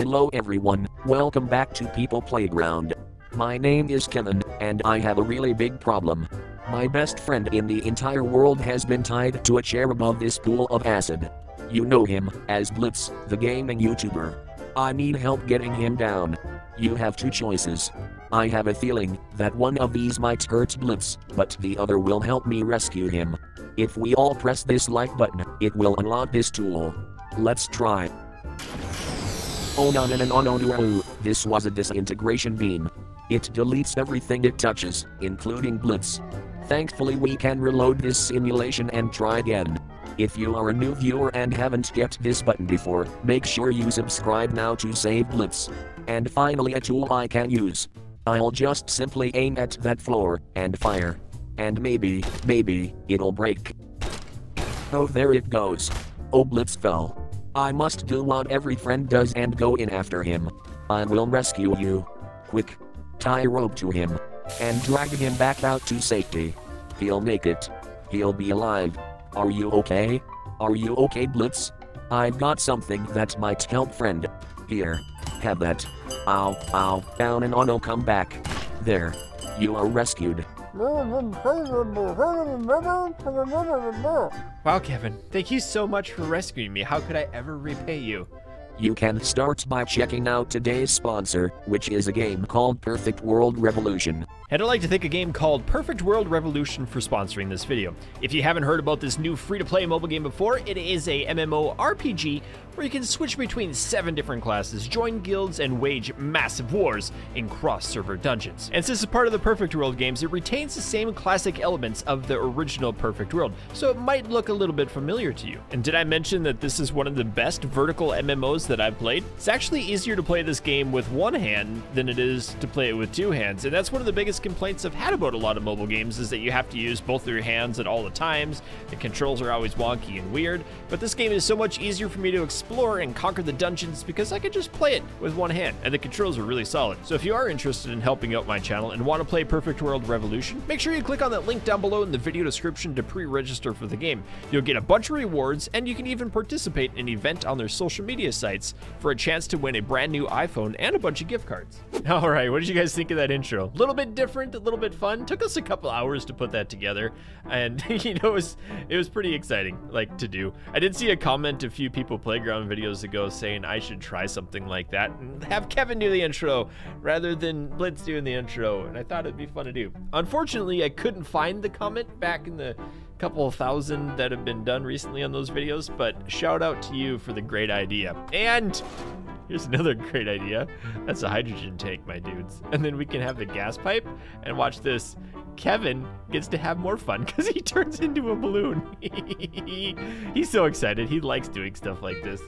Hello everyone, welcome back to People Playground. My name is Kevin, and I have a really big problem. My best friend in the entire world has been tied to a chair above this pool of acid. You know him as Blitz, the gaming YouTuber. I need help getting him down. You have two choices. I have a feeling that one of these might hurt Blitz, but the other will help me rescue him. If we all press this like button, it will unlock this tool. Let's try. No, this was a disintegration beam. It deletes everything it touches, including Blitz. Thankfully we can reload this simulation and try again. If you are a new viewer and haven't hit this button before, make sure you subscribe now to save Blitz. And finally a tool I can use. I'll just simply aim at that floor, and fire. And maybe, maybe, it'll break. Oh there it goes. Oh Blitz fell. I must do what every friend does and go in after him. I will rescue you. Quick. Tie rope to him. And drag him back out to safety. He'll make it. He'll be alive. Are you okay? Are you okay, Blitz? I've got something that might help, friend. Here. Have that. Ow, ow, down and on, oh, come back. There. You are rescued. Wow, Kevin, thank you so much for rescuing me. How could I ever repay you? You can start by checking out today's sponsor, which is a game called Perfect World Revolution. And I'd like to thank a game called Perfect World Revolution for sponsoring this video. If you haven't heard about this new free-to-play mobile game before, it is a MMO RPG where you can switch between seven different classes, join guilds, and wage massive wars in cross-server dungeons. And since it's part of the Perfect World games, it retains the same classic elements of the original Perfect World, so it might look a little bit familiar to you. And did I mention that this is one of the best vertical MMOs that I've played? It's actually easier to play this game with one hand than it is to play it with two hands, and that's one of the biggest complaints I've had about a lot of mobile games is that you have to use both of your hands at all the times. The controls are always wonky and weird, but this game is so much easier for me to explore and conquer the dungeons because I could just play it with one hand, and the controls are really solid. So if you are interested in helping out my channel and want to play Perfect World Revolution, make sure you click on that link down below in the video description to pre-register for the game. You'll get a bunch of rewards, and you can even participate in an event on their social media sites for a chance to win a brand new iPhone and a bunch of gift cards. All right, what did you guys think of that intro? A little bit different, a little bit fun. Took us a couple hours to put that together, and you know, it was it was pretty exciting, like to do. I did see a comment a few people playground videos ago saying I should try something like that and have Kevin do the intro rather than Blitz doing the intro, and I thought it'd be fun to do. Unfortunately, I couldn't find the comment back in the couple of thousand that have been done recently on those videos, but shout out to you for the great idea. And here's another great idea. That's a hydrogen tank, my dudes. And then we can have the gas pipe and watch this. Kevin gets to have more fun because he turns into a balloon. He's so excited. He likes doing stuff like this.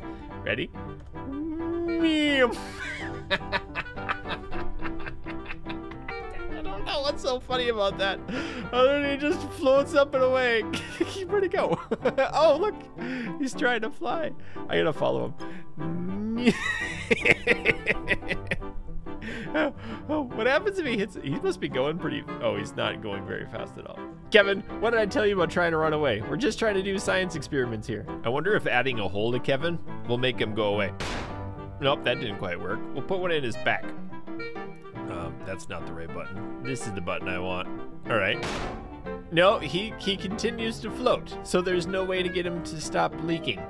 Ready? I don't know what's so funny about that. Other than he just floats up and away. Where'd he go? oh, look. He's trying to fly. I gotta follow him. what happens if he hits He must be going pretty... Oh, he's not going very fast at all. Kevin, what did I tell you about trying to run away? We're just trying to do science experiments here. I wonder if adding a hole to Kevin will make him go away. Nope, that didn't quite work. We'll put one in his back. Um, that's not the right button. This is the button I want. All right. No, he, he continues to float, so there's no way to get him to stop leaking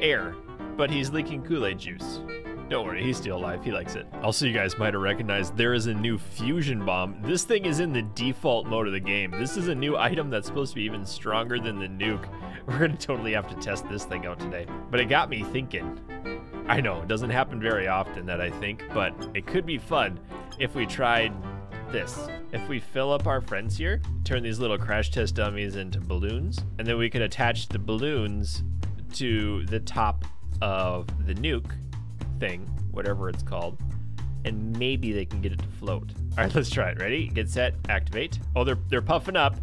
air, but he's leaking Kool-Aid juice. Don't worry, he's still alive. He likes it. Also, you guys might have recognized there is a new fusion bomb. This thing is in the default mode of the game. This is a new item that's supposed to be even stronger than the nuke. We're gonna totally have to test this thing out today. But it got me thinking. I know, it doesn't happen very often that I think, but it could be fun if we tried this. If we fill up our friends here, turn these little crash test dummies into balloons, and then we could attach the balloons to the top of the nuke thing, whatever it's called, and maybe they can get it to float. All right, let's try it. Ready? Get set. Activate. Oh, they're they're puffing up.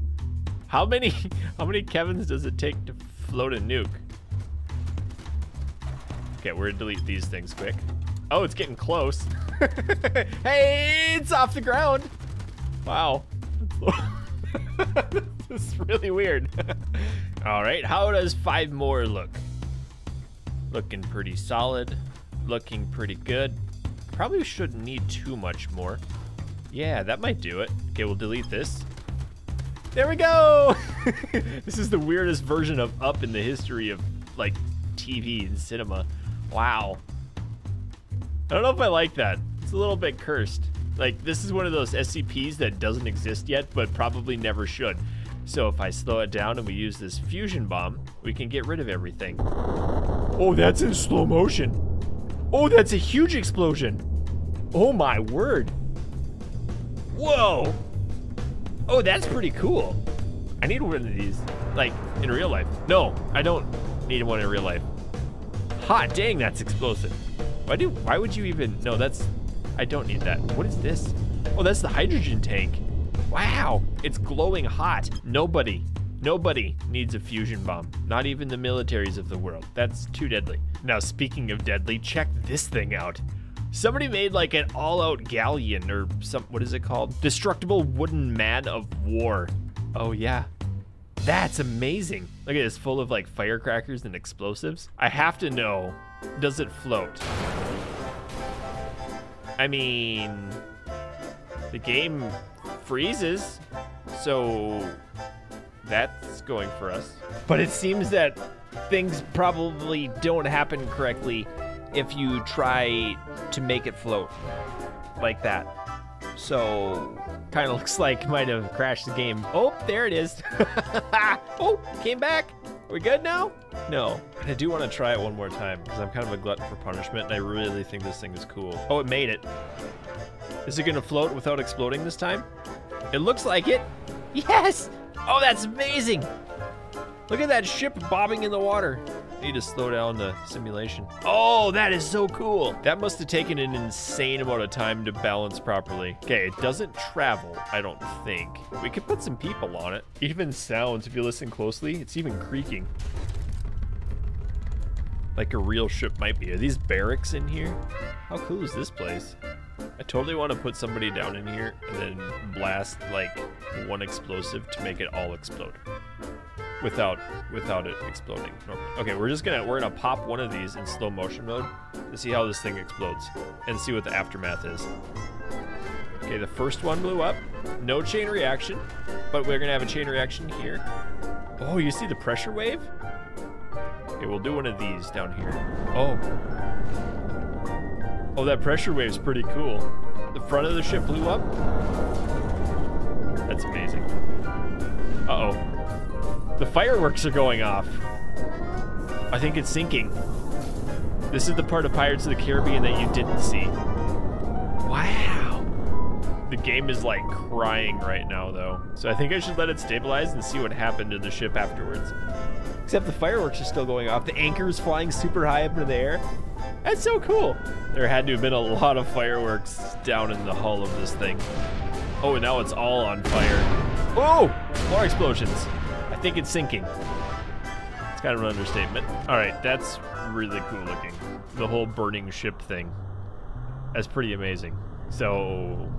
How many how many Kevins does it take to float a nuke? Okay, we're gonna delete these things quick. Oh, it's getting close. hey, it's off the ground. Wow. this is really weird. All right, how does five more look? Looking pretty solid. Looking pretty good. Probably shouldn't need too much more. Yeah, that might do it. Okay, we'll delete this. There we go! this is the weirdest version of Up in the history of, like, TV and cinema. Wow. I don't know if I like that. It's a little bit cursed. Like, this is one of those SCPs that doesn't exist yet, but probably never should. So if I slow it down and we use this fusion bomb, we can get rid of everything. Oh, that's in slow motion. Oh, that's a huge explosion. Oh my word. Whoa. Oh, that's pretty cool. I need one of these, like, in real life. No, I don't need one in real life. Hot dang, that's explosive. Why do, why would you even, no, that's, I don't need that. What is this? Oh, that's the hydrogen tank. Wow, it's glowing hot. Nobody, nobody needs a fusion bomb. Not even the militaries of the world. That's too deadly. Now, speaking of deadly, check this thing out. Somebody made like an all-out galleon or some, what is it called? Destructible wooden man of war. Oh yeah, that's amazing. Look at this, full of like firecrackers and explosives. I have to know, does it float? I mean, the game freezes, so that's going for us. But it seems that things probably don't happen correctly if you try to make it float like that. So, kind of looks like might have crashed the game. Oh, there it is. oh, came back. Are we good now? No. I do want to try it one more time because I'm kind of a glutton for punishment and I really think this thing is cool. Oh, it made it. Is it going to float without exploding this time? It looks like it. Yes! Oh, that's amazing! Look at that ship bobbing in the water. I need to slow down the simulation. Oh, that is so cool. That must have taken an insane amount of time to balance properly. Okay, it doesn't travel, I don't think. We could put some people on it. Even sounds, if you listen closely, it's even creaking. Like a real ship might be. Are these barracks in here? How cool is this place? I totally want to put somebody down in here and then blast like one explosive to make it all explode without without it exploding normally. Okay, we're just gonna we're gonna pop one of these in slow motion mode to see how this thing explodes and see what the aftermath is. Okay, the first one blew up. No chain reaction, but we're gonna have a chain reaction here. Oh, you see the pressure wave? Okay, we'll do one of these down here. Oh. Oh, that pressure wave's pretty cool. The front of the ship blew up. That's amazing. Uh-oh. The fireworks are going off. I think it's sinking. This is the part of Pirates of the Caribbean that you didn't see. Wow. The game is like crying right now though. So I think I should let it stabilize and see what happened to the ship afterwards. Except the fireworks are still going off. The anchor is flying super high up into the air. That's so cool. There had to have been a lot of fireworks down in the hull of this thing. Oh, and now it's all on fire. Oh, more explosions. I think it's sinking. It's kind of an understatement. All right, that's really cool looking. The whole burning ship thing. That's pretty amazing. So,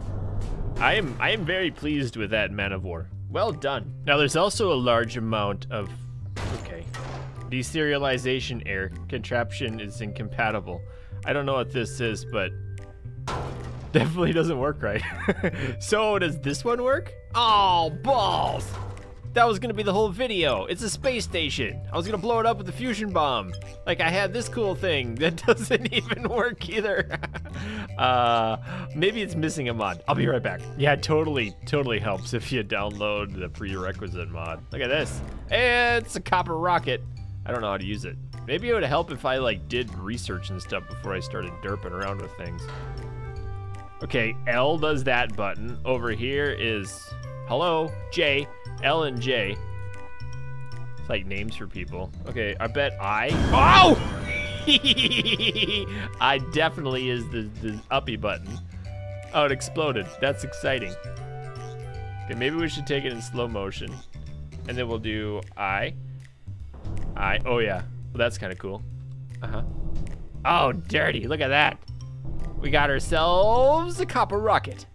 I am I am very pleased with that man of war. Well done. Now there's also a large amount of okay. Deserialization error. Contraption is incompatible. I don't know what this is, but definitely doesn't work right. so does this one work? Oh, balls! That was gonna be the whole video. It's a space station. I was gonna blow it up with a fusion bomb. Like I had this cool thing that doesn't even work either. uh, maybe it's missing a mod. I'll be right back. Yeah, totally, totally helps if you download the prerequisite mod. Look at this. It's a copper rocket. I don't know how to use it. Maybe it would help if I like did research and stuff before I started derping around with things. Okay, L does that button. Over here is, hello, J. L and J. It's like names for people. Okay, I bet I. Oh! I definitely is the, the uppy button. Oh, it exploded. That's exciting. Okay, maybe we should take it in slow motion. And then we'll do I. I. Oh, yeah. Well, that's kind of cool. Uh-huh. Oh, dirty. Look at that. We got ourselves a copper rocket.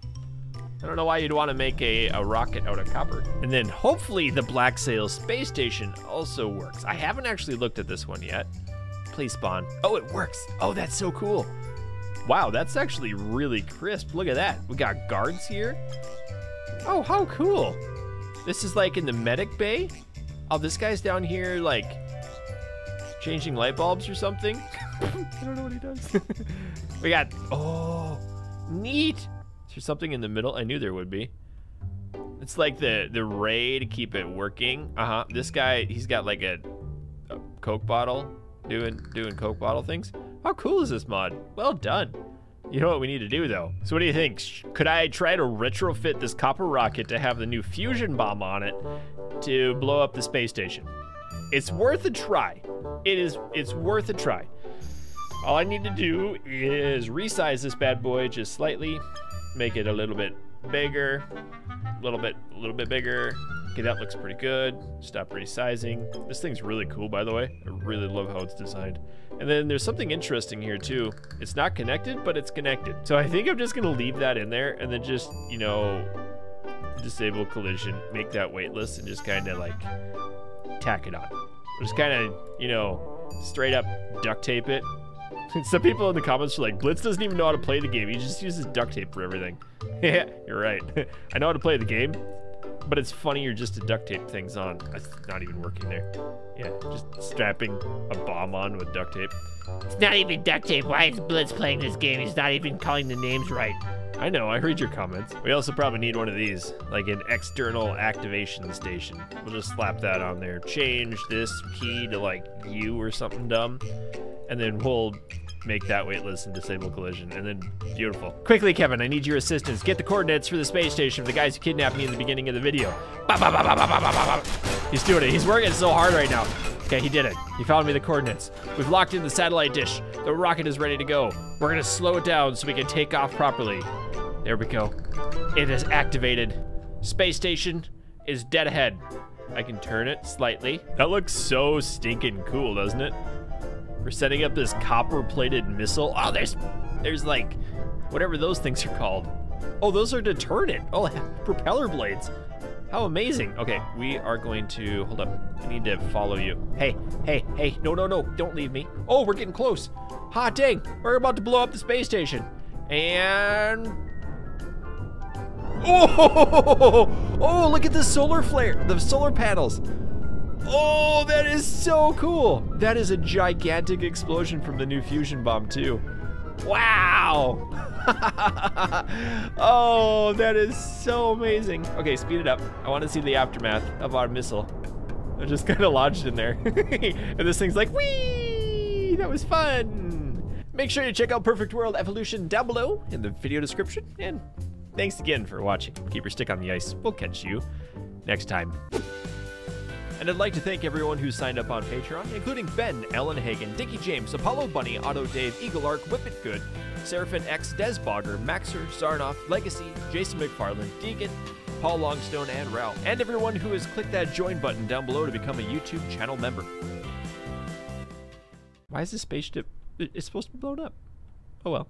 I don't know why you'd want to make a, a rocket out of copper. And then hopefully the Black Sail space station also works. I haven't actually looked at this one yet. Please spawn. Oh, it works. Oh, that's so cool. Wow, that's actually really crisp. Look at that. We got guards here. Oh, how cool. This is like in the medic bay. Oh, this guy's down here like changing light bulbs or something. I don't know what he does. we got, oh, neat. Is there something in the middle? I knew there would be. It's like the, the ray to keep it working. Uh-huh. This guy, he's got like a, a Coke bottle doing, doing Coke bottle things. How cool is this mod? Well done. You know what we need to do though? So what do you think? Could I try to retrofit this copper rocket to have the new fusion bomb on it to blow up the space station? It's worth a try. It is, it's worth a try. All I need to do is resize this bad boy just slightly, make it a little bit bigger, a little bit, a little bit bigger. Okay, that looks pretty good. Stop resizing. This thing's really cool, by the way. I really love how it's designed. And then there's something interesting here too. It's not connected, but it's connected. So I think I'm just gonna leave that in there and then just, you know, disable collision, make that weightless and just kind of like tack it on. Just kind of, you know, straight up duct tape it. Some people in the comments are like, Blitz doesn't even know how to play the game. He just uses duct tape for everything. yeah, you're right. I know how to play the game, but it's funnier just to duct tape things on. That's not even working there. Yeah, just strapping a bomb on with duct tape. It's not even duct tape. Why is Blitz playing this game? He's not even calling the names right. I know, I read your comments. We also probably need one of these, like an external activation station. We'll just slap that on there. Change this key to like U or something dumb. And then we'll make that weightless and disable collision. And then, beautiful. Quickly, Kevin, I need your assistance. Get the coordinates for the space station for the guys who kidnapped me in the beginning of the video. He's doing it. He's working so hard right now. Okay, he did it. He found me the coordinates. We've locked in the satellite dish. The rocket is ready to go. We're gonna slow it down so we can take off properly. There we go. It is activated. Space station is dead ahead. I can turn it slightly. That looks so stinking cool, doesn't it? We're setting up this copper-plated missile. Oh, there's, there's like, whatever those things are called. Oh, those are it. Oh, propeller blades. How amazing. Okay, we are going to, hold up. I need to follow you. Hey, hey, hey, no, no, no, don't leave me. Oh, we're getting close. Hot dang, we're about to blow up the space station. And Oh, oh, look at the solar flare, the solar panels. Oh, that is so cool. That is a gigantic explosion from the new fusion bomb too. Wow. oh, that is so amazing. Okay, speed it up. I want to see the aftermath of our missile. I just kind of lodged in there. and this thing's like, whee! That was fun. Make sure you check out Perfect World Revolution down below in the video description. And Thanks again for watching. Keep your stick on the ice. We'll catch you next time. And I'd like to thank everyone who signed up on Patreon, including Ben, Ellen Hagen, Dickie James, Apollo Bunny, Otto Dave, Eagle Arc, Whip It Good, Seraphin X, Desbogger, Maxer, Zarnoff, Legacy, Jason McFarland, Deegan, Paul Longstone, and Ralph, and everyone who has clicked that join button down below to become a YouTube channel member. Why is this spaceship? It's supposed to be blown up. Oh well.